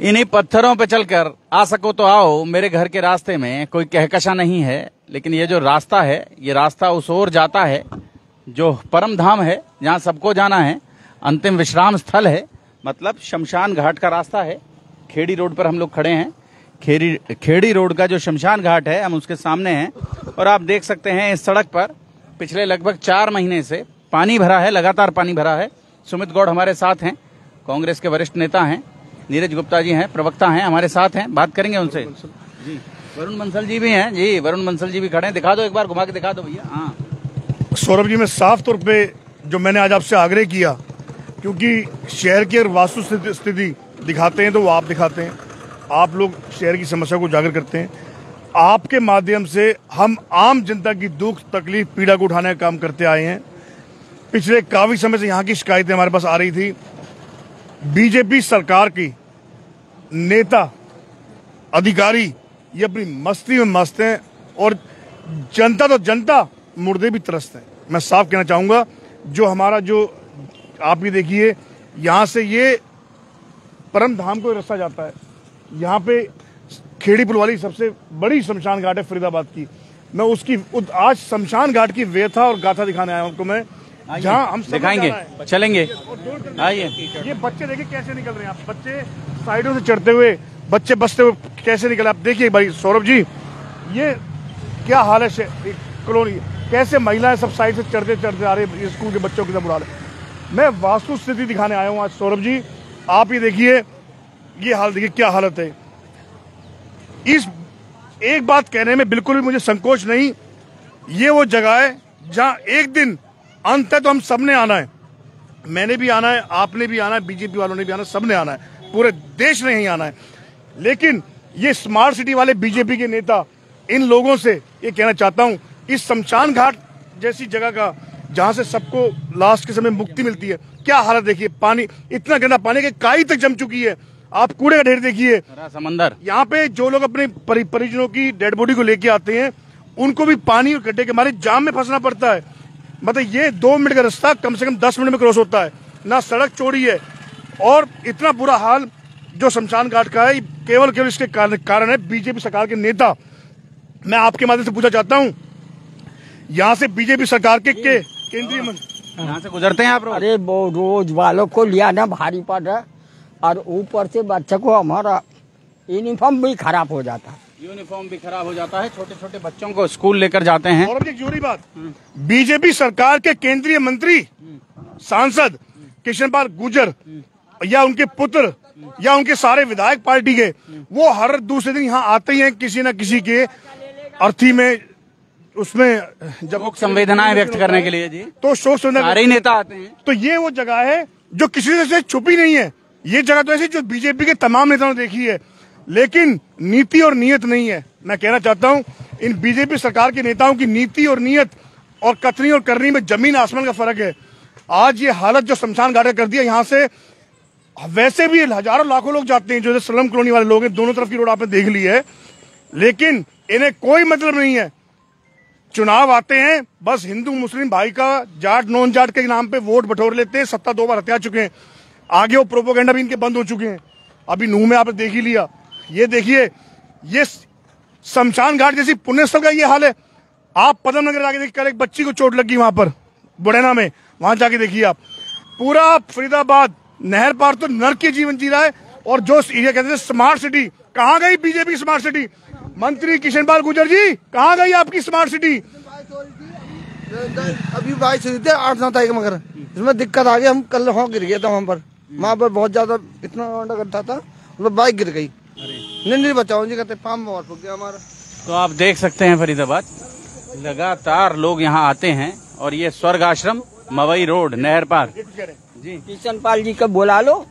इन्हीं पत्थरों पे चलकर आ सको तो आओ, मेरे घर के रास्ते में कोई कहकशा नहीं है, लेकिन ये जो रास्ता है, ये रास्ता उस ओर जाता है, जो परम धाम है, जहाँ सबको जाना है, अंतिम विश्राम स्थल है मतलब शमशान घाट का रास्ता है, खेड़ी रोड पर हम लोग खड़े हैं, खेड़ी खेड़ी रोड का जो शमशान घाट है, हम उसके सामने हैं, और आप देख सकते हैं इस सड़क पर पिछले लगभग चार महीने से पानी भरा है, लगातार पानी भरा है, सुमित गौड़ हमारे साथ हैं, कांग्रेस के वरिष्ठ नेता हैं नीरज गुप्ता जी हैं प्रवक्ता हैं हमारे साथ हैं बात करेंगे उनसे। जी। वरुण बंसल जी भी हैं। जी वरुण बंसल जी भी खड़े हैं। दिखा दो एक बार घुमा के दिखा दो भैया। हाँ। सौरभ जी मैं साफ़ तौर पे जो मैंने आज आपसे आग्रह किया क्योंकि शहर की अगर वास्तु स्थिति दिखाते हैं तो वो आप दिखाते हैं। आप लोग शहर की समस्या को उजागर करते हैं। आपके माध्यम से हम आम जनता की दुख तकलीफ़ पीड़ा को उठाने का काम करते आए हैं। पिछले काफ़ी समय से यहाँ की शिकायतें हमारे पास आ रही थी। बीजेपी सरकार की नेता, अधिकारी, ये अपनी मस्ती में मस्त हैं और जनता तो जनता मुर्दे भी त्रस्त हैं। मैं साफ़ कहना चाहूँगा, जो हमारा जो, आप भी देखिए, यहाँ से ये परम धाम को रास्ता जाता है। यहाँ पे खेड़ी पुल वाली सबसे बड़ी शमशान घाट है फरीदाबाद की। मैं उसकी आज शमशान घाट की व्यथा और गाथा दिखाने आया हूँ आपको मैं। जहाँ हम दिखाएँगे। चलेंगे। आइए। ये बच्चे देखिए कैसे निकल रहे हैं। आप बच्चे साइडों से चढ़ते हुए बच्चे बसते हुए कैसे निकले? आप देखिए भाई सौरभ जी ये क्या हाल है कॉलोनी। कैसे महिलाएँ सब साइड से चढ़ते चढ़ते आ रहे हैं स्कूल के बच्चों की बुरा हाल है। मैं वास्तु स्थिति दिखाने आया हूँ आज सौरभ जी। आप ही देखिए ये हाल देखिए क्या हालत है। इस एक बात कहने में बिल्कुल भी मुझे संकोच नहीं। ये वो जगह है जहाँ एक दिन अंत है तो हम सबने आना है। मैंने भी आना है आपने भी आना है बीजेपी वालों ने भी आना है सबने आना है। पूरे देश ने ही आना है। लेकिन ये स्मार्ट सिटी वाले बीजेपी के नेता इन लोगों से ये कहना चाहता हूँ इस शमशान घाट जैसी जगह का जहाँ से सबको लास्ट के समय मुक्ति मिलती है क्या हालत देखिए? पानी इतना गंदा पानी के काई तक जम चुकी है। आप कूड़े का ढेर देखिए। समंदर। यहाँ पे जो लोग अपने परि, परिजनों की डेड बॉडी को लेके आते हैं उनको भी पानी और गड्ढे के मारे जाम में फंसना पड़ता है। मतलब ये दो मिनट का रास्ता कम से कम दस मिनट में क्रॉस होता है। ना सड़क चौड़ी है और इतना बुरा हाल जो शमशान घाट का है केवल केवल इसके कारण कारण है बीजेपी सरकार के नेता। मैं आपके माध्यम से पूछना चाहता हूँ यहाँ से बीजेपी सरकार के, के केंद्रीय मंत्री यहाँ से गुजरते हैं आप अरे वो रोज वालों को लिया ना भारी पड़ रहा है और ऊपर से बच्चे को हमारा यूनिफॉर्म भी खराब हो जाता है। यूनिफॉर्म भी खराब हो जाता है छोटे छोटे बच्चों को स्कूल लेकर जाते हैं। और अब एक ज़रूरी बात बीजेपी सरकार के केंद्रीय मंत्री सांसद किशन पाल गुजर या उनके पुत्र या उनके सारे विधायक पार्टी के वो हर दूसरे दिन यहाँ आते ही हैं किसी न किसी के अर्थी में उसमें जब संवेदनाएँ व्यक्त करने के लिए जी। तो शोक संवेदना सारे नेता आते हैं। तो ये वो जगह है जो किसी से छुपी नहीं है। ये जगह तो ऐसी जो बीजेपी के तमाम नेताओं ने देखी है। लेकिन नीति और नियत नहीं है। मैं कहना चाहता हूँ, इन बीजेपी सरकार के नेताओं की नीति और नियत और कथनी और करनी में ज़मीन आसमान का फ़र्क है। आज ये हालत जो शमशान घाट कर दिया, यहाँ से वैसे भी हज़ारों लाखों लोग जाते हैं, जो सलम कॉलोनी वाले लोग हैं, दोनों तरफ़ की रोड आपने देख ली है। लेकिन इन्हें कोई मतलब नहीं है। चुनाव आते हैं, बस हिंदू, मुस्लिम भाई का जाट, नॉन जाट के नाम पे वोट बटोर लेते हैं, सत्ता दो बार हत्या चुके हैं। आगे वो प्रोपोगंडा भी इनके बंद हो चुके हैं। अभी नूह में आपने देख ही लिया। ये देखिए, ये शमशान घाट जैसी पुण्य स्थल का ये हाल है। आप पदम नगर जाके देखिए, कल एक बच्ची को चोट लगी वहाँ पर बुड़ैना में। वहाँ जाके देखिए आप। पूरा फरीदाबाद नहर पार तो नर्क के जीवन जी रहा है, और जो एरिया कहते हैं स्मार्ट सिटी कहाँ गई बीजेपी स्मार्ट सिटी मंत्री किशन पाल गुजर जी, कहाँ गई आपकी स्मार्ट सिटी अभी थी आठ नौ तारीख मगर। इसमें दिक्कत आ गई, हम कल वहाँ गिर गया था वहाँ पर। वहाँ पर बहुत ज़्यादा इतना गड्ढा था उसमें बाइक गिर गई। नहीं नहीं बचाओ जी कहते पाम और फूक गया हमारा। तो आप देख सकते हैं फरीदाबाद लगातार लोग यहाँ आते हैं और ये स्वर्ग आश्रम मवई रोड नहर पार। जी। किशन पाल जी को बुला लो।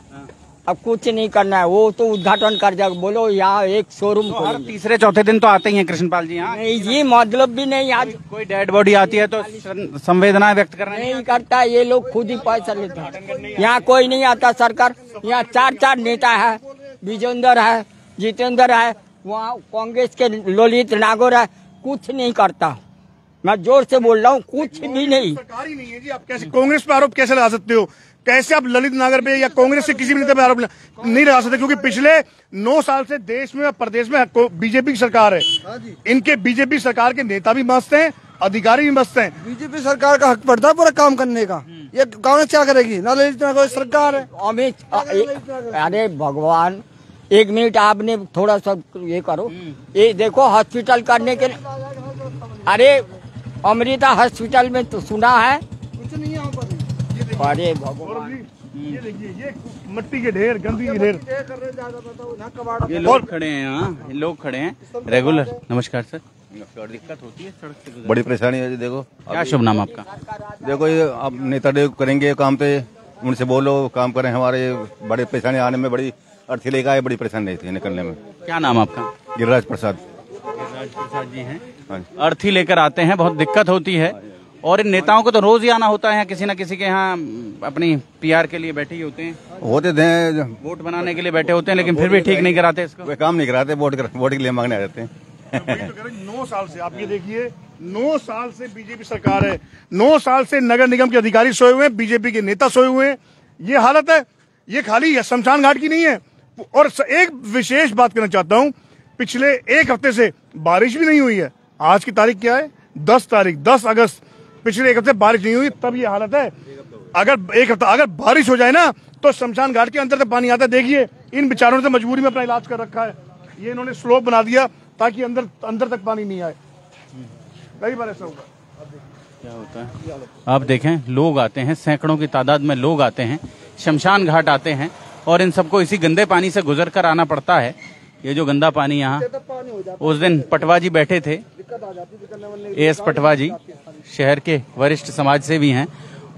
अब कुछ नहीं करना है वो तो उद्घाटन कर जाएगा बोलो यहाँ एक शोरूम तो हर तीसरे चौथे दिन तो आते ही हैं कृष्णपाल जी यहाँ नहीं ये मतलब भी नहीं आज कोई डेड बॉडी आती है तो सं- संवेदनाएँ व्यक्त करने नहीं करता ये लोग खुद ही पैसा लेते हैं। यहाँ कोई नहीं आता सरकार यहाँ चार चार नेता है विजेंद्र है। जितेंद्र है वहाँ कांग्रेस के ललित नागौर है कुछ नहीं करता। मैं ज़ोर से बोल रहा हूँ कुछ भी नहीं। सरकार ही नहीं है जी आप कैसे कांग्रेस पे आरोप कैसे लगा सकते हो? कैसे आप ललित नागर पे या कांग्रेस के किसी भी नेता पे आरोप नहीं लगा सकते? क्योंकि पिछले नौ साल से देश में और प्रदेश में बीजेपी की सरकार है। इनके बीजेपी सरकार के नेता भी मस्त हैं अधिकारी भी मस्त हैं। बीजेपी सरकार का हक पड़ता है पूरा काम करने का। ये कांग्रेस क्या करेगी? ना ललित नागर सरकार है। अमित अरे भगवान एक मिनट आपने थोड़ा सा ये करो। ये देखो हॉस्पिटल करने के अरे अमृता हॉस्पिटल में तो सुना है। कुछ नहीं है पर। अरे भगवान। ये देखिए ये मट्टी के ढेर गंदगी के ढेर। ये कबाड़ ये लोग खड़े हैं यहाँ लोग खड़े हैं। रेगुलर नमस्कार सर और दिक्कत होती है सड़क से बड़ी परेशानी है देखो। क्या शुभ नाम आपका? देखो ये अब नेता करेंगे काम पे उनसे बोलो काम करें हमारे बड़े परेशानी आने में बड़ी अर्थी लेकर आए बड़ी परेशानी रहती है निकलने में। क्या नाम आपका? गिरिराज प्रसाद। राज प्रसाद जी हैं। हाँ अर्थी लेकर आते हैं बहुत दिक्कत होती है। और इन नेताओं को तो रोज ही आना होता है किसी न किसी के यहाँ अपनी पीआर के लिए बैठे ही होते हैं। होते थे वोट बनाने के लिए बैठे होते हैं लेकिन फिर भी ठीक नहीं कराते इसको। वे काम नहीं कराते वोट कर, वोट के लिए मांगने आ जाते हैं। तो हैं, नौ साल से आप ये देखिए नौ साल से बीजेपी सरकार है। नौ साल से नगर निगम के अधिकारी सोए हुए हैं बीजेपी के नेता सोए हुए हैं। ये हालत है ये खाली शमशान घाट की नहीं है। और एक विशेष बात करना चाहता हूँ, पिछले एक हफ़्ते से बारिश भी नहीं हुई है। आज की तारीख क्या है? दस तारीख, दस अगस्त। पिछले एक हफ़्ते बारिश नहीं हुई, तब ये हालत है। अगर एक हफ़्ता, अगर बारिश हो जाए ना तो शमशान घाट के अंदर तक पानी आता है। देखिए, इन बेचारों ने मजबूरी में अपना इलाज कर रखा है। ये इन्होंने स्लोप बना दिया ताकि अंदर अंदर तक पानी नहीं आए। कई बार ऐसा होगा क्या होता है? आप देखें, लोग आते हैं, सैकड़ों की तादाद में लोग आते हैं, शमशान घाट आते हैं। और इन सबको इसी गंदे पानी से गुजर कर आना पड़ता है। ये जो गंदा पानी यहाँ हो उस दिन पटवा जी बैठे थे। दिक्कत आ जाती है निकलने वाले। ए एस पटवा जी शहर के वरिष्ठ समाज सेवी हैं।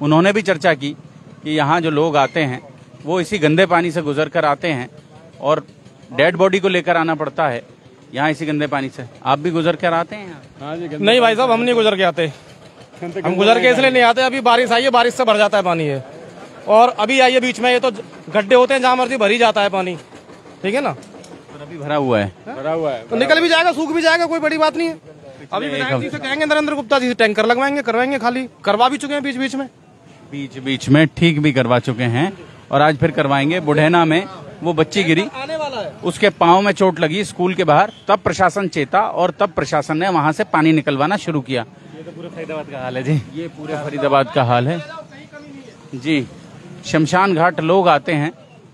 उन्होंने भी चर्चा की कि यहाँ जो लोग आते हैं वो इसी गंदे पानी से गुजर कर आते हैं और डेड बॉडी को लेकर आना पड़ता है। यहाँ इसी गंदे पानी से। आप भी गुजर कर आते हैं नहीं भाई साहब हम नहीं गुजर के आते। हम गुजर के इसलिए नहीं आते अभी बारिश आई है बारिश से भर जाता है पानी ये। और अभी आइए बीच में ये तो गड्ढे होते हैं जहाँ मर्ज़ी भरी जाता है पानी। ठीक है ना? पर अभी भरा हुआ है। भरा हुआ है तो निकल भी जाएगा सूख भी जाएगा कोई बड़ी बात नहीं है। अभी विधायक जी से कहेंगे नरेंद्र गुप्ता जी से टैंकर लगवाएँगे करवाएँगे खाली। करवा भी चुके हैं बीच बीच में। बीच बीच में ठीक भी करवा चुके हैं और आज फिर करवाएँगे बुढ़ेना में वो बच्ची गिरी। आने वाला है। उसके पाँव में चोट लगी स्कूल के बाहर तब प्रशासन चेता और तब प्रशासन ने वहाँ से पानी निकलवाना शुरू किया। ये तो पूरे फरीदाबाद का हाल है जी। ये पूरे फरीदाबाद का हाल है। जी। शमशान घाट लोग आते हैं।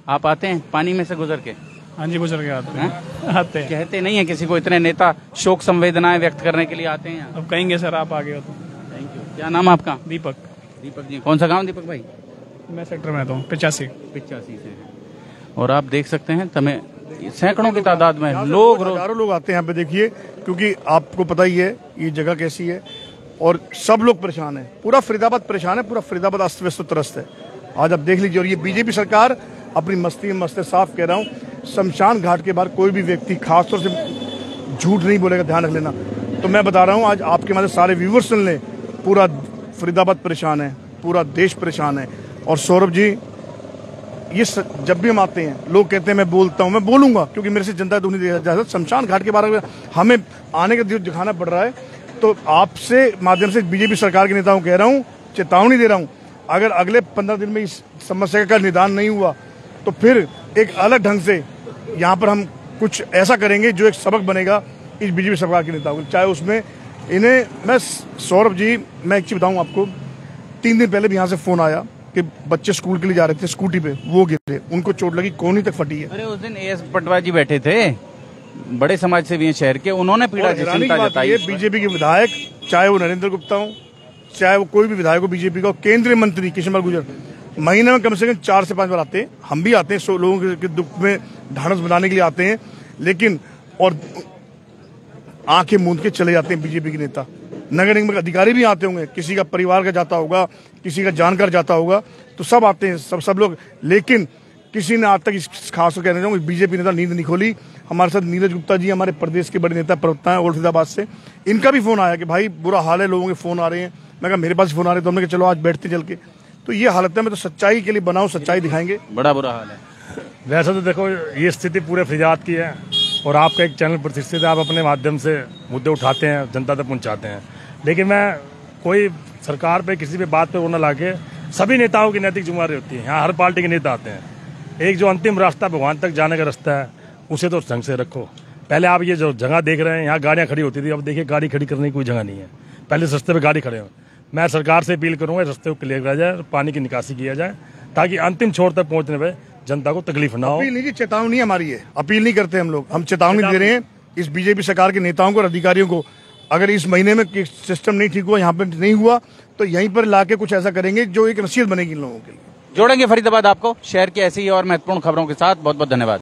आप आते हैं पानी में से गुजर के? हाँ जी गुजर के आते हैं? आते हैं। कहते नहीं है किसी को इतने नेता शोक संवेदनाएँ व्यक्त करने के लिए आते हैं? अब कहेंगे सर आप आगे हो तो। थैंक यू क्या नाम है आपका? दीपक। दीपक जी कौन सा गाँव दीपक भाई? मैं सेक्टर में आता हूँ पिचासी। पिचासी से और आप देख सकते हैं तमें सैकड़ों की तादाद में लोग हज़ारों लोग आते हैं यहाँ पे देखिए क्योंकि आपको पता ही है ये जगह कैसी है। और सब लोग परेशान है। पूरा फरीदाबाद परेशान है पूरा फरीदाबाद अस्त व्यस्त त्रस्त है। आज आप देख लीजिए और ये बीजेपी सरकार अपनी मस्ती में मस्त साफ़ कह रहा हूँ शमशान घाट के बाहर कोई भी व्यक्ति खासतौर से झूठ नहीं बोलेगा ध्यान रख लेना। तो मैं बता रहा हूँ आज आपके माध्यम सारे व्यूवर्स सुन लें पूरा फरीदाबाद परेशान है पूरा देश परेशान है। और सौरभ जी ये स, जब भी हम आते हैं लोग कहते हैं मैं बोलता हूँ मैं बोलूँगा क्योंकि मेरे से जनता दुख नहीं इजाज़त शमशान घाट के बारे में हमें आने का दिखाना पड़ रहा है। तो आपसे माध्यम से बीजेपी सरकार के नेताओं कह रहा हूँ चेतावनी दे रहा हूँ अगर अगले पंद्रह दिन में इस समस्या का निदान नहीं हुआ तो फिर एक अलग ढंग से यहाँ पर हम कुछ ऐसा करेंगे जो एक सबक बनेगा इस बीजेपी सरकार के नेताओं को चाहे उसमें इन्हें मैं सौरभ जी मैं एक चीज़ बताऊँ आपको। तीन दिन पहले भी यहाँ से फ़ोन आया कि बच्चे स्कूल के लिए जा रहे थे स्कूटी पे वो गिरे। उनको चोट लगी कोनी तक फटी है। अरे उस दिन एस पटवा जी बैठे थे बड़े समाज सेवी हैं शहर के उन्होंने पीड़ा जताई। बीजेपी के विधायक चाहे वो नरेंद्र गुप्ता हो चाहे वो कोई भी विधायक हो, बीजेपी का केंद्रीय मंत्री किशन पाल गुर्जर महीने में कम से कम चार से पाँच बार आते हैं। हम भी आते हैं लोगों के- दुख में ढांढस बनाने के लिए आते हैं। लेकिन, और आँखें मूंद के चले जाते हैं बीजेपी के नेता। नगर निगम के अधिकारी भी आते होंगे। किसी का परिवार का जाता होगा, किसी का जानकार जाता होगा तो सब आते हैं, सब सब लोग। लेकिन, किसी ने आज तक इस खास कहना चाहूँगा, बीजेपी नेता नींद नहीं खोली। हमारे साथ नीरज गुप्ता जी, हमारे प्रदेश के बड़े नेता, प्रवक्ता हैं फरीदाबाद से। इनका भी फ़ोन आया कि भाई, बुरा हाल है, लोगों के फ़ोन आ रहे हैं। मैं कहा मेरे पास फ़ोन आ रहे तो हमने कहा चलो आज बैठते चल के। तो ये हालत है मैं तो सच्चाई के लिए बनाऊँ सच्चाई दिखाएँगे। बड़ा बुरा हाल है। वैसे तो देखो ये स्थिति पूरे फिजात की है और आपका एक चैनल प्रतिष्ठित है आप अपने माध्यम से मुद्दे उठाते हैं जनता तक पहुंचाते हैं। लेकिन मैं कोई सरकार पे किसी भी बात पे वो न लाके सभी नेताओं की नैतिक ज़िम्मेदारी होती है। यहाँ हर पार्टी के नेता आते हैं। एक जो अंतिम रास्ता भगवान तक जाने का रास्ता है उसे तो ढंग से रखो। पहले आप ये जो जगह देख रहे हैं यहाँ गाड़ियाँ खड़ी होती थी अब देखिए गाड़ी खड़ी करने की कोई जगह नहीं है। पहले इस रस्ते पे गाड़ी खड़े हो। मैं सरकार से अपील करूँगा रस्ते को क्लियर करा जाए पानी की निकासी किया जाए ताकि अंतिम छोर तक पहुँचने पे जनता को तकलीफ़ ना हो। अपील नहीं जी चेतावनी हमारी है। अपील नहीं करते हम लोग। हम चेतावनी दे रहे हैं इस बीजेपी सरकार के नेताओं को और अधिकारियों को। अगर इस महीने में सिस्टम नहीं ठीक हुआ यहाँ पर नहीं हुआ तो यहीं पर लाके कुछ ऐसा करेंगे जो एक नसीहत बनेगी इन लोगों के लिए। जोड़ेंगे फरीदाबाद आपको। शहर की ऐसी ही और महत्वपूर्ण खबरों के साथ बहुत बहुत धन्यवाद।